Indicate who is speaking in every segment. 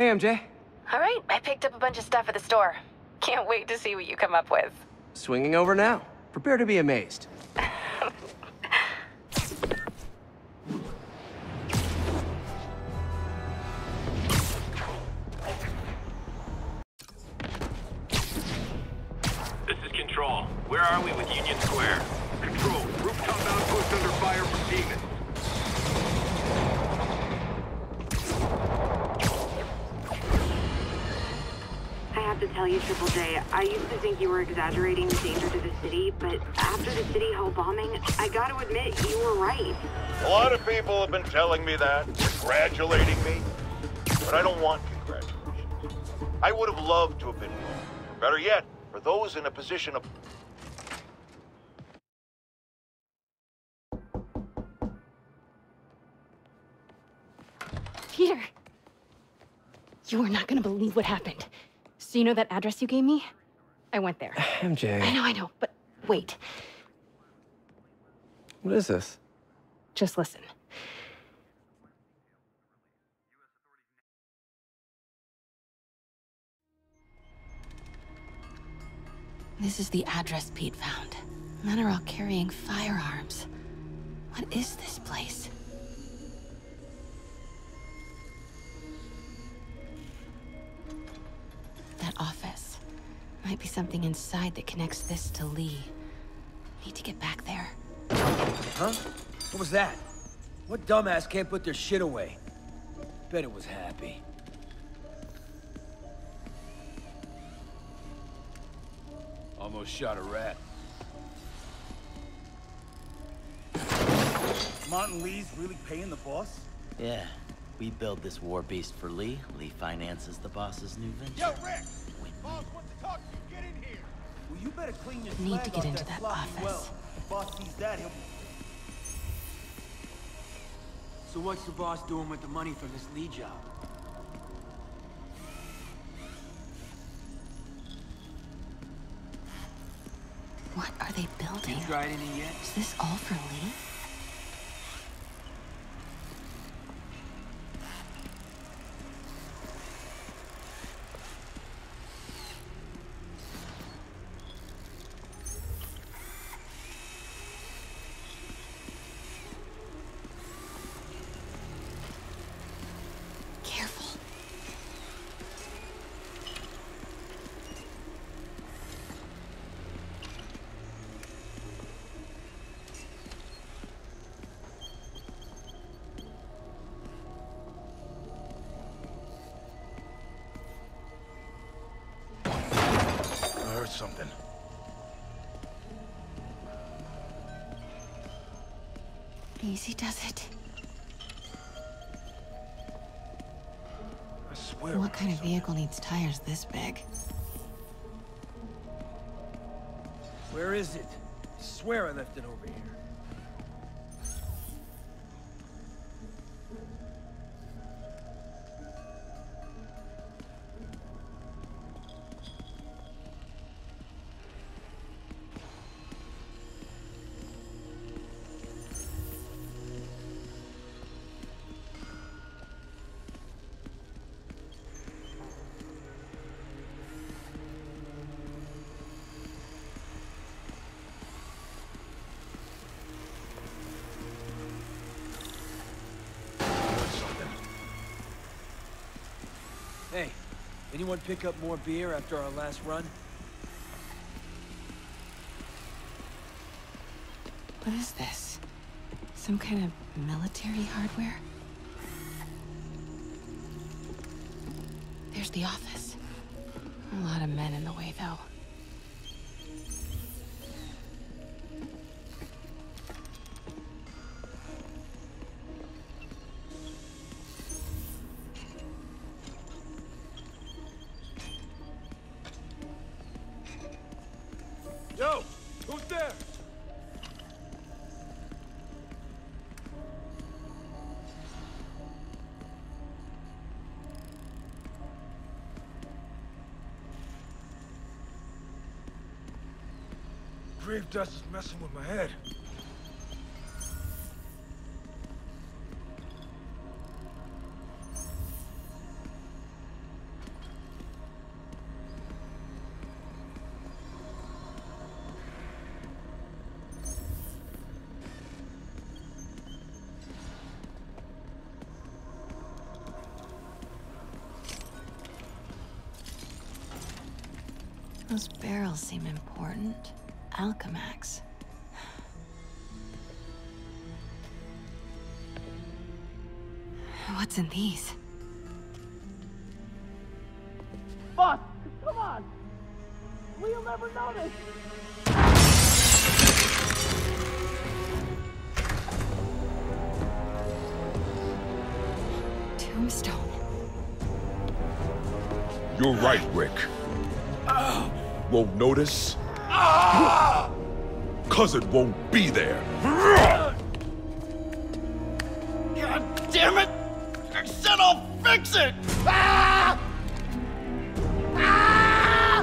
Speaker 1: Hey, MJ.
Speaker 2: All right, I picked up a bunch of stuff at the store. Can't wait to see what you come up with.
Speaker 1: Swinging over now. Prepare to be amazed.
Speaker 3: Exaggerating the danger to the city, but after the City Hall bombing, I gotta admit, you were right.
Speaker 4: A lot of people have been telling me that, congratulating me, but I don't want congratulations. I would have loved to have been wrong. Better yet, for those in a position of
Speaker 2: Peter! You are not gonna believe what happened. So you know that address you gave me? I went there.
Speaker 1: MJ.
Speaker 2: I know, I know, but wait.
Speaker 1: What is this?
Speaker 2: Just listen. This is the address Pete found. Men are all carrying firearms. What is this place? That office. Might be something inside that connects this to Li. Need to get back there.
Speaker 5: Huh? What was that? What dumbass can't put their shit away? Bet it was happy. Almost shot a rat.
Speaker 6: Martin Li's really paying the boss?
Speaker 7: Yeah, we build this war beast for Li. Li finances the boss's new venture.
Speaker 6: Yo, Rick!
Speaker 2: Need to get into that office.
Speaker 6: well. That, he'll...
Speaker 5: So what's the boss doing with the money from this Li job?
Speaker 2: What are they building?
Speaker 5: You tried any yet?
Speaker 2: Is this all for
Speaker 6: Li?
Speaker 2: Easy does it.
Speaker 6: I swear.
Speaker 2: What kind of vehicle needs tires this big?
Speaker 5: Where is it? I swear I left it over here. Anyone pick up more beer after our last run?
Speaker 2: What is this? Some kind of military hardware? There's the office. A lot of men in the way, though.
Speaker 6: grave dust is messing with my head.
Speaker 8: Those barrels seem important. Alchemax. What's in these?
Speaker 5: Fuck! Come on! We'll never notice!
Speaker 8: Tombstone.
Speaker 9: You're right, Rick. Won't notice? Cause it won't be there.
Speaker 6: God damn it! I said I'll fix it!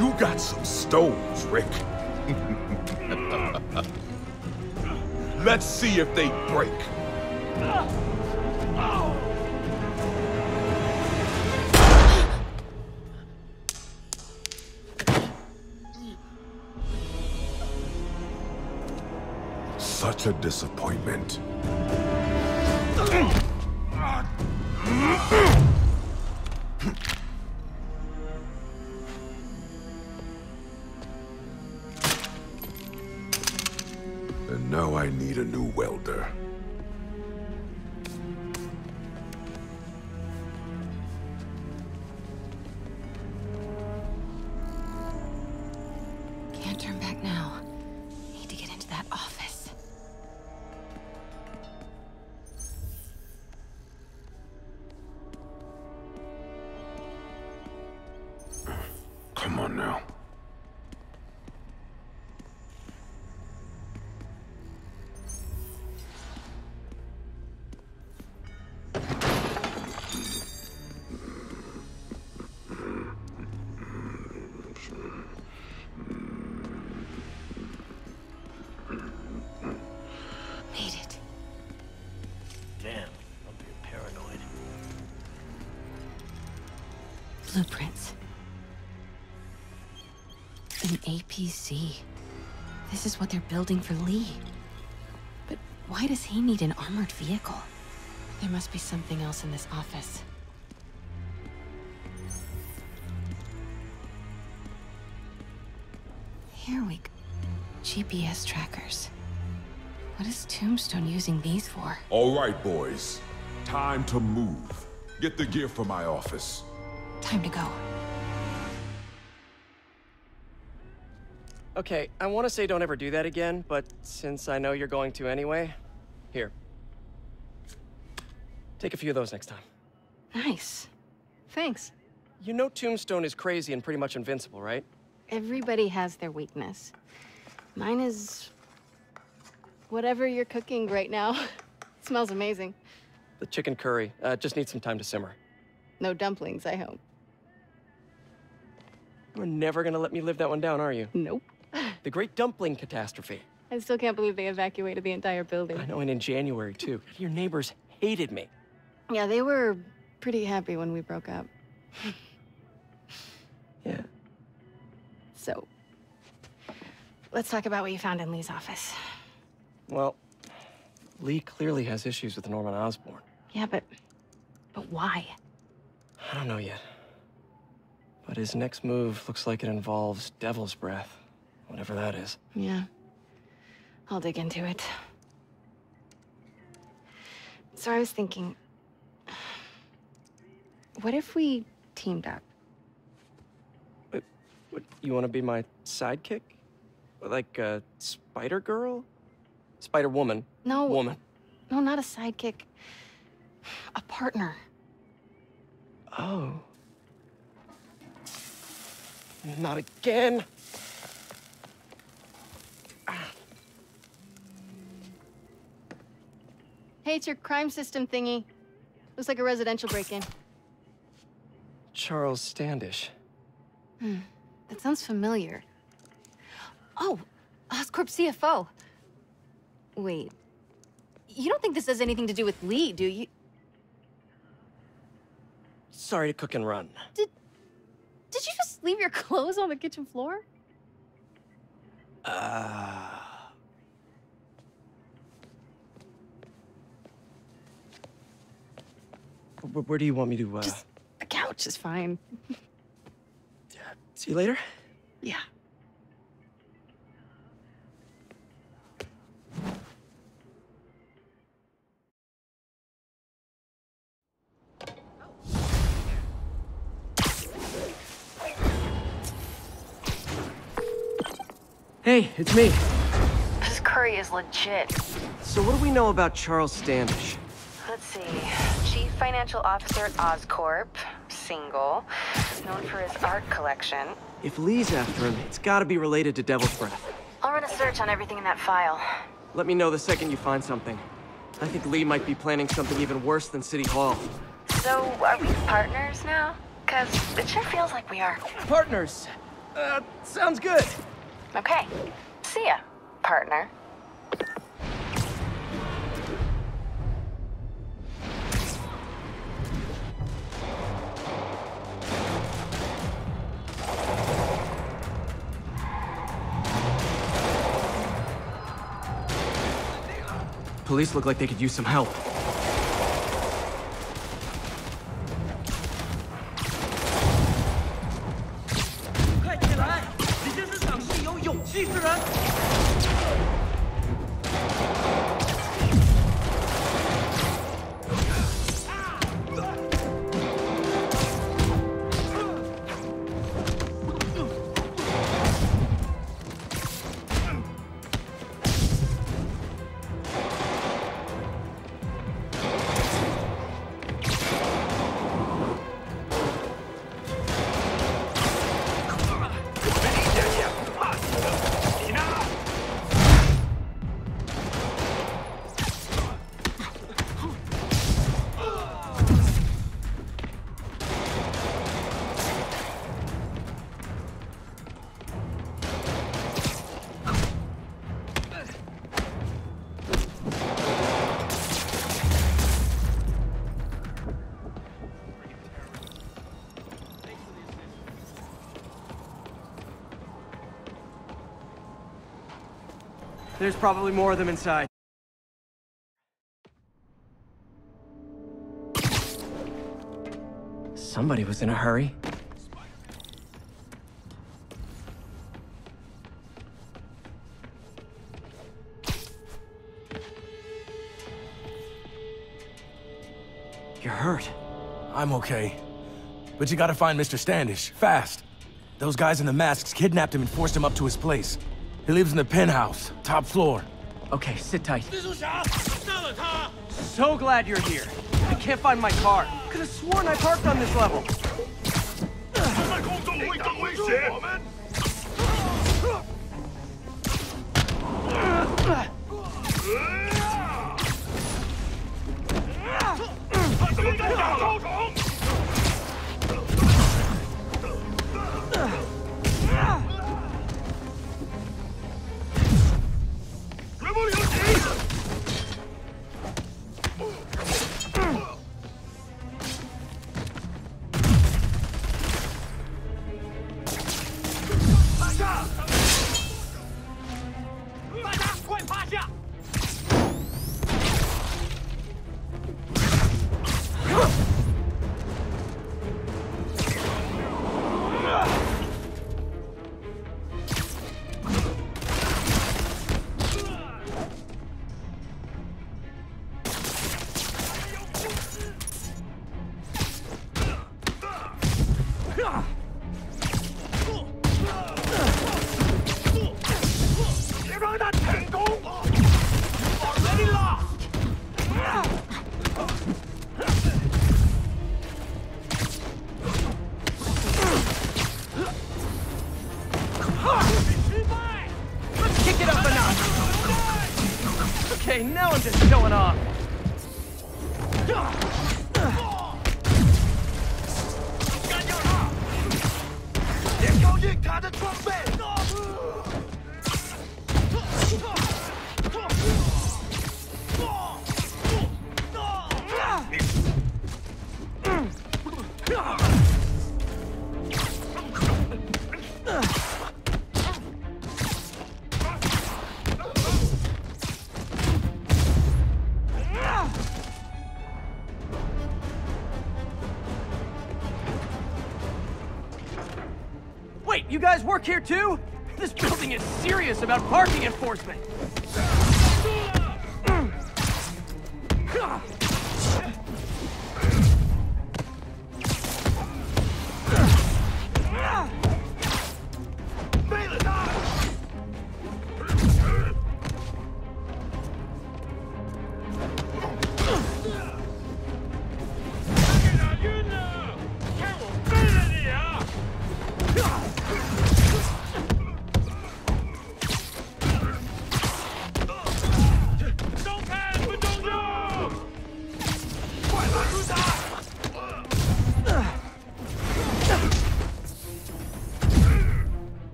Speaker 9: You got some stones, Rick. Let's see if they break. Such a disappointment. And now I need a new welder.
Speaker 8: Blueprints. An APC. This is what they're building for Li. But why does he need an armored vehicle? There must be something else in this office. Here we go. GPS trackers. What is Tombstone using these for?
Speaker 9: All right, boys. Time to move. Get the gear from my office.
Speaker 8: Time to go.
Speaker 1: Okay, I want to say don't ever do that again, but since I know you're going to anyway, here. Take a few of those next time.
Speaker 8: Nice. Thanks.
Speaker 1: You know Tombstone is crazy and pretty much invincible, right?
Speaker 2: Everybody has their weakness. Mine is. whatever you're cooking right now. smells amazing.
Speaker 1: The chicken curry uh, just needs some time to simmer.
Speaker 2: No dumplings, I hope.
Speaker 1: You're never gonna let me live that one down, are you?
Speaker 2: Nope.
Speaker 1: The Great Dumpling Catastrophe.
Speaker 2: I still can't believe they evacuated the entire building.
Speaker 1: I know, and in January, too. Your neighbors hated me.
Speaker 2: Yeah, they were pretty happy when we broke up.
Speaker 1: Yeah.
Speaker 2: So, let's talk about what you found in Li's office.
Speaker 1: Well, Li clearly has issues with Norman Osborn.
Speaker 2: Yeah, but. but why?
Speaker 1: I don't know yet. But his next move looks like it involves Devil's Breath. Whatever that is.
Speaker 2: Yeah. I'll dig into it. So I was thinking. What if we teamed up?
Speaker 1: What, you want to be my sidekick? Like a Spider Girl? Spider Woman.
Speaker 2: No.
Speaker 1: Woman.
Speaker 2: No, not a sidekick. A partner.
Speaker 1: Oh. Not again.
Speaker 2: Hey, it's your crime system thingy. Looks like a residential break-in.
Speaker 1: Charles Standish.
Speaker 2: Hmm, that sounds familiar. Oh, Oscorp CFO. Wait. You don't think this has anything to do with Li, do you?
Speaker 1: Sorry to cook and run.
Speaker 2: Did you just leave your clothes on the kitchen floor?
Speaker 1: Uh... Wh- Where do you want me to, uh...
Speaker 2: Just the couch is fine.
Speaker 1: See you later?
Speaker 2: Yeah.
Speaker 1: Hey, it's me.
Speaker 2: This curry is legit.
Speaker 1: So what do we know about Charles Standish?
Speaker 2: Let's see. Chief Financial Officer at Oscorp. Single. Known for his art collection.
Speaker 1: If Li's after him, it's gotta be related to Devil's Breath.
Speaker 2: I'll run a search on everything in that file.
Speaker 1: Let me know the second you find something. I think Li might be planning something even worse than City Hall.
Speaker 2: So, are we partners now? Cause it sure feels like we are.
Speaker 1: Partners. Uh, sounds good.
Speaker 2: Okay. See ya, partner.
Speaker 1: Police look like they could use some help. There's probably more of them inside. Somebody was in a hurry. You're hurt.
Speaker 10: I'm okay. But you gotta find Mr. Standish, fast. Those guys in the masks kidnapped him and forced him up to his place. He lives in the penthouse, top floor.
Speaker 1: Okay, sit tight. So glad you're here. I can't find my car. Could have sworn I parked on this level. เดี๋ย here too? This building is serious about parking enforcement.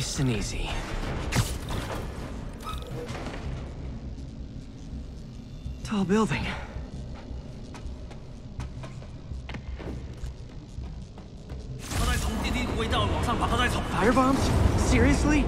Speaker 1: Nice and easy. Tall building. Fire bombs? Seriously?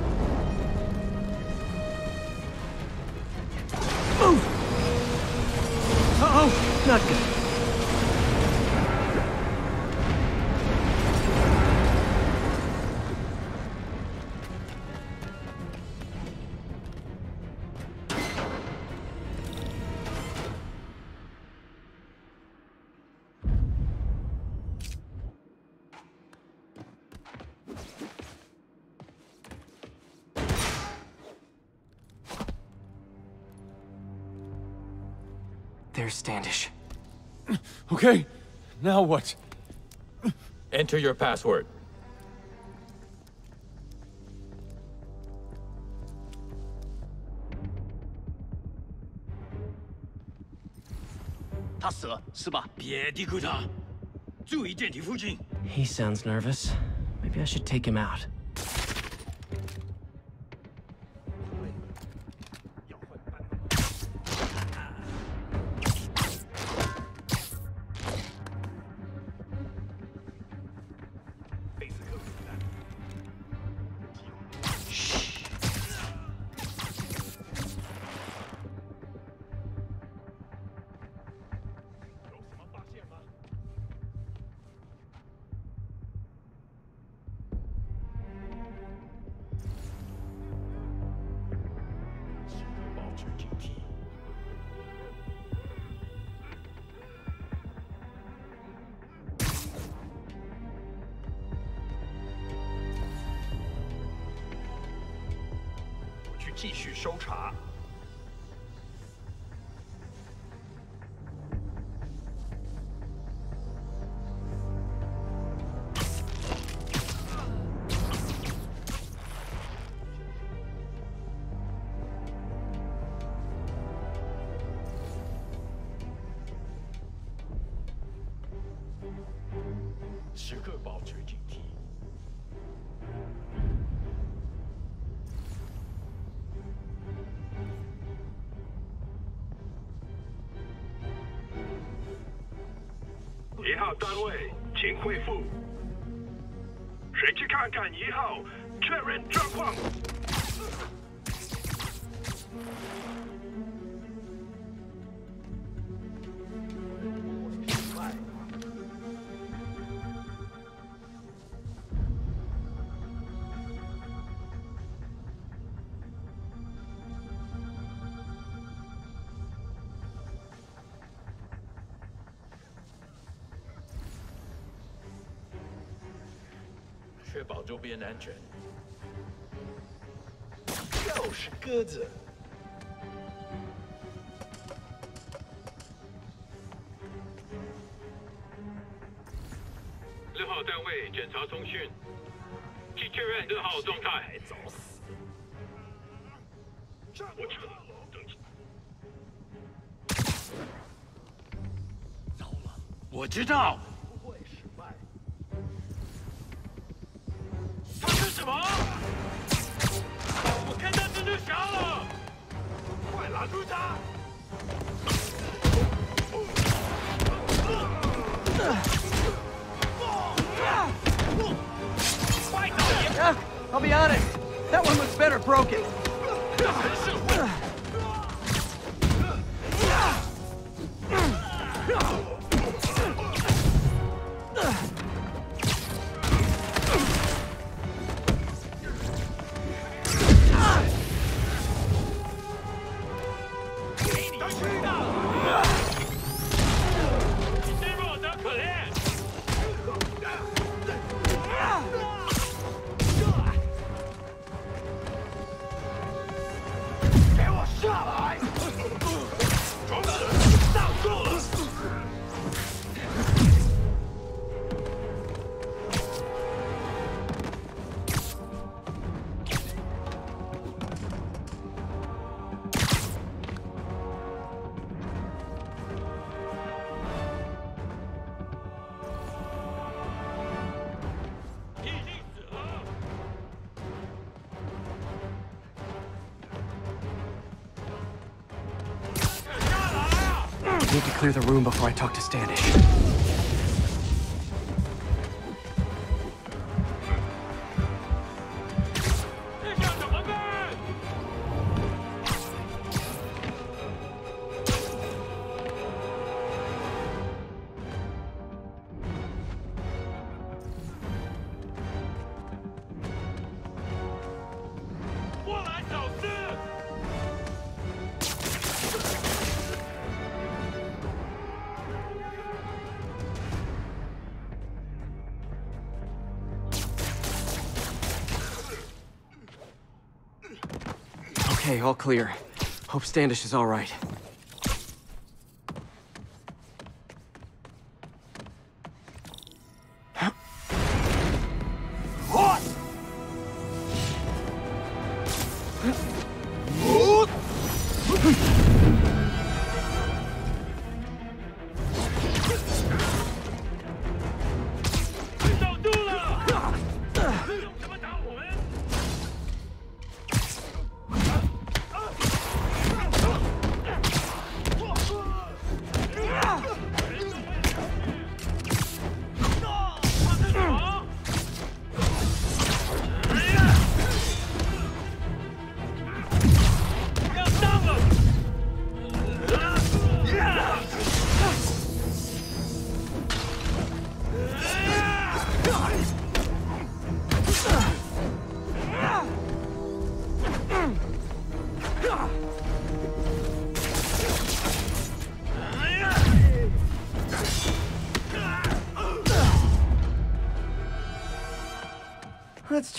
Speaker 10: Okay, now what?
Speaker 6: Enter your password.
Speaker 1: He sounds nervous. Maybe I should take him out.
Speaker 6: 继续搜查。
Speaker 11: 确
Speaker 12: 保周边安全。又是鸽子。
Speaker 11: 六号单位检查通讯，去确认六号状态。
Speaker 12: 找死！
Speaker 11: 我撤了，等。
Speaker 12: 糟了，
Speaker 11: 我知道。什么？我看到蜘蛛侠了！快拦住他！
Speaker 1: Yeah, I'll be honest. That one looks better broken. Clear the room before I talk to Standish. Okay, all clear. Hope Standish is all right.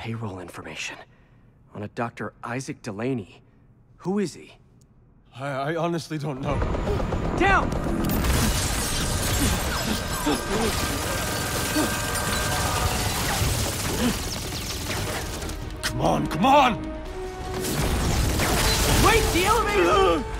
Speaker 1: Payroll information. On a Dr. Isaac Delaney. Who is he?
Speaker 10: I, I honestly don't know.
Speaker 1: Down!
Speaker 10: Come on, come on!
Speaker 1: Wait, the elevator!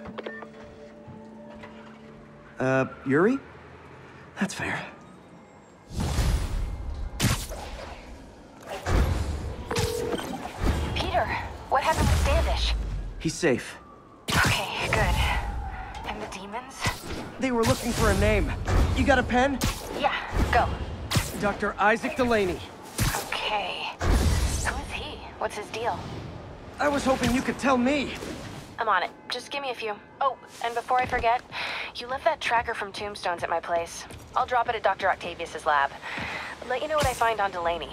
Speaker 1: Uh, Yuri? That's fair.
Speaker 2: Peter, what happened with Standish?
Speaker 1: He's safe.
Speaker 2: Okay, good. And the demons?
Speaker 1: They were looking for a name. You got a pen?
Speaker 2: Yeah, go.
Speaker 1: Dr. Isaac Delaney.
Speaker 2: Okay. Who is he? What's his deal?
Speaker 1: I was hoping you could tell me.
Speaker 2: I'm on it. Just give me a few. Oh, and before I forget, you left that tracker from Tombstones at my place. I'll drop it at Dr. Octavius's lab. Let you know what I find on Delaney.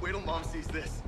Speaker 13: Wait till mom sees this.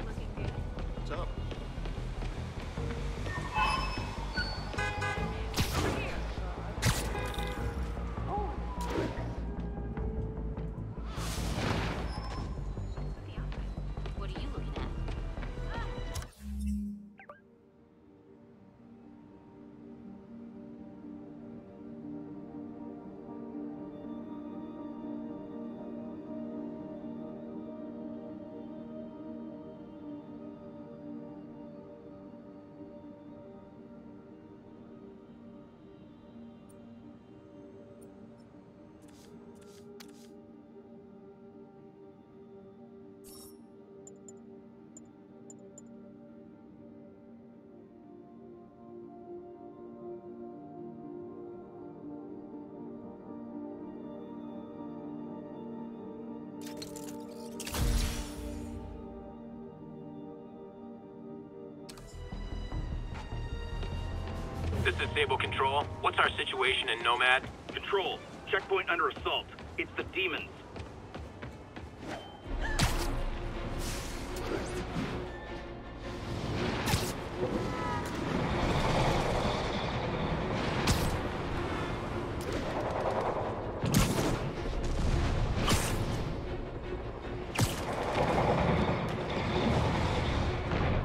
Speaker 14: This is Sable Control. What's our situation in Nomad?
Speaker 11: Control, checkpoint under assault. It's the demons.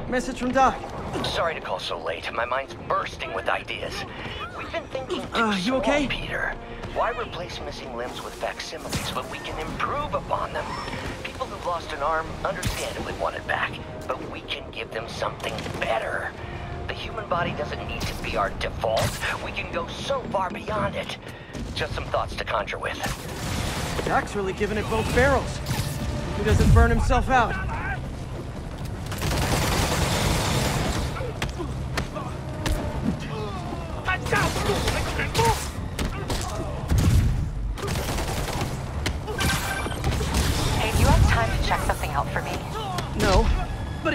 Speaker 1: Message from Doc.
Speaker 15: Sorry to call so late. My mind's bursting with ideas. We've been thinking
Speaker 1: Uh, you okay?
Speaker 15: Peter. Why replace missing limbs with facsimiles when we can improve upon them? People who've lost an arm understandably want it back, but we can give them something better. The human body doesn't need to be our default. We can go so far beyond it. Just some thoughts to conjure with.
Speaker 1: Doc's really giving it both barrels. He doesn't burn himself out.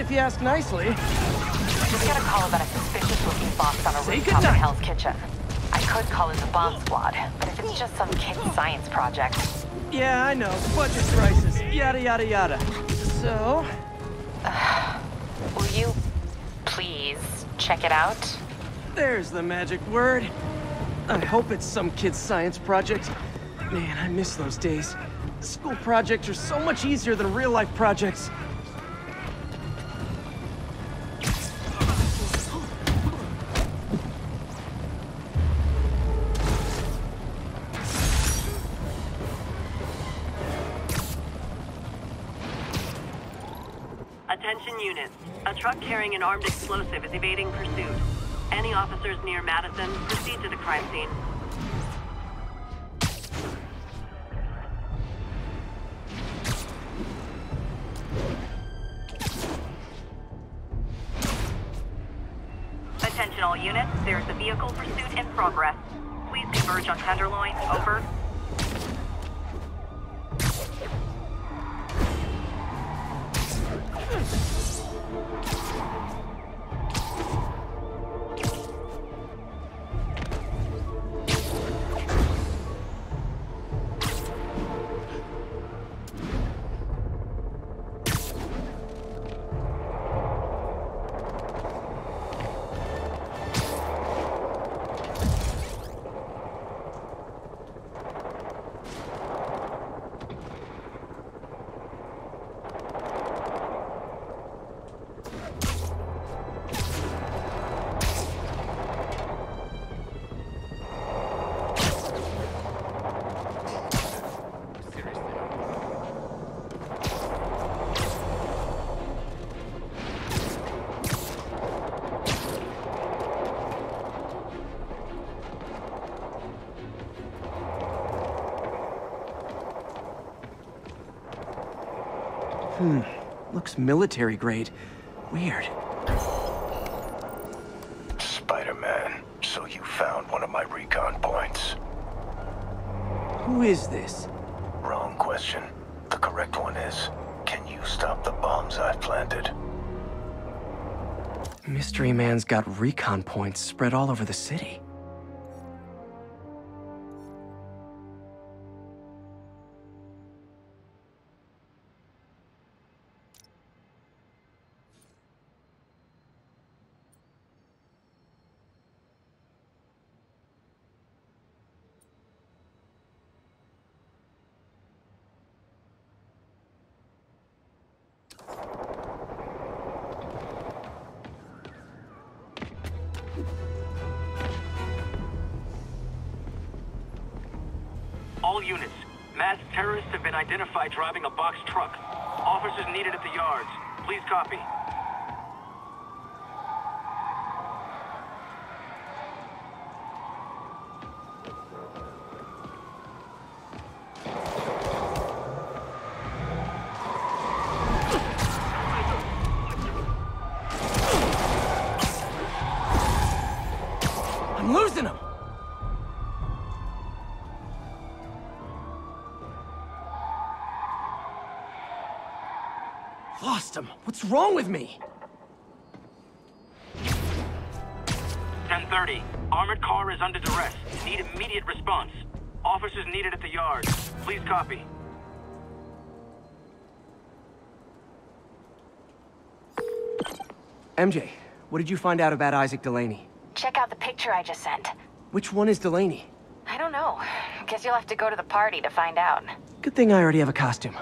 Speaker 1: If you ask nicely.
Speaker 2: Just got a call about a suspicious-looking box on a
Speaker 1: Say
Speaker 2: rooftop in. Hell's Kitchen. I could call in the bomb squad, but if it's just some kid's science project,
Speaker 1: Yeah, I know. Budget crisis. Yada, yada, yada. So, Uh,
Speaker 2: will you please check it out?
Speaker 1: There's the magic word. I hope it's some kid's science project. Man, I miss those days. School projects are so much easier than real-life projects.
Speaker 16: Truck carrying an armed explosive is evading pursuit. Any officers near Madison, proceed to the crime scene. Attention all units, there's a vehicle pursuit in progress. Please converge on Tenderloin, over.
Speaker 1: Hmm. Looks military grade. Weird.
Speaker 17: Spider-Man, so you found one of my recon points.
Speaker 1: Who is this?
Speaker 17: Wrong question. The correct one is, can you stop the bombs I've planted?
Speaker 1: Mystery Man's got recon points spread all over the city.
Speaker 14: Please copy.
Speaker 1: Lost him. What's wrong with me?
Speaker 14: 1030. Armored car is under duress. Need immediate response. Officers needed at the yard. Please copy.
Speaker 1: MJ, what did you find out about Isaac Delaney?
Speaker 2: Check out the picture I just sent.
Speaker 1: Which one is Delaney?
Speaker 2: I don't know. Guess you'll have to go to the party to find out.
Speaker 1: Good thing I already have a costume.